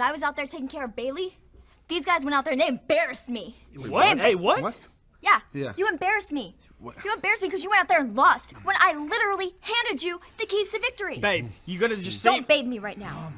when I was out there taking care of Bailey, these guys went out there and they embarrassed me. What? They- Hey, what? What? Yeah. Yeah. You embarrassed me. What? You embarrassed me because you went out there and lost when I literally handed you the keys to victory. Babe, you gotta just say. Don't babe me right now.